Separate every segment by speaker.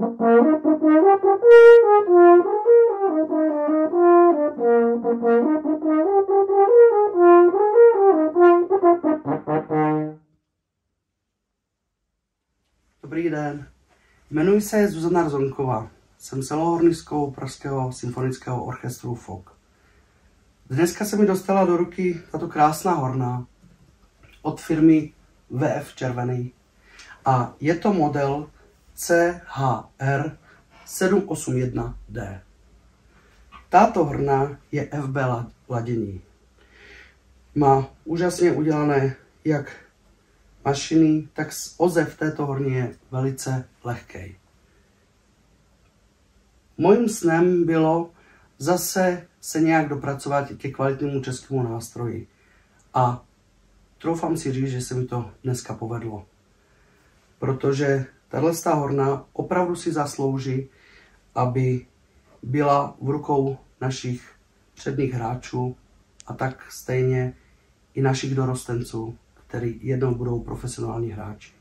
Speaker 1: Dobrý den, jmenuji se Zuzana Rozonková. Jsem celohorniskou Pražského symfonického orchestru FOK. Dneska se mi dostala do ruky tato krásná horna od firmy VF Červený. A je to model CHR 781D. Tato horna je FB ladění. Má úžasně udělané jak mašiny, tak ozev této horny je velice lehký. Mojím snem bylo zase se nějak dopracovat ke kvalitnímu českému nástroji. A troufám si říct, že se mi to dneska povedlo. Protože tato horna opravdu si zaslouží, aby byla v rukou našich předních hráčů a tak stejně i našich dorostenců, který jednou budou profesionální hráči.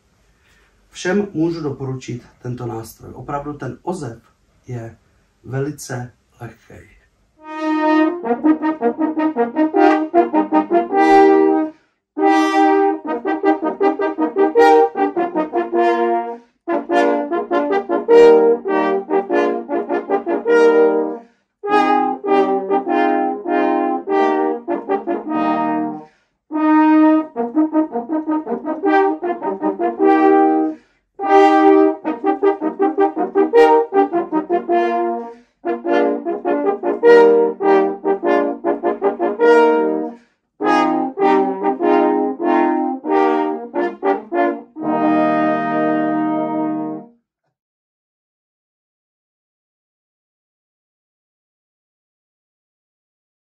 Speaker 1: Všem můžu doporučit tento nástroj. Opravdu ten ozev je velice lehký.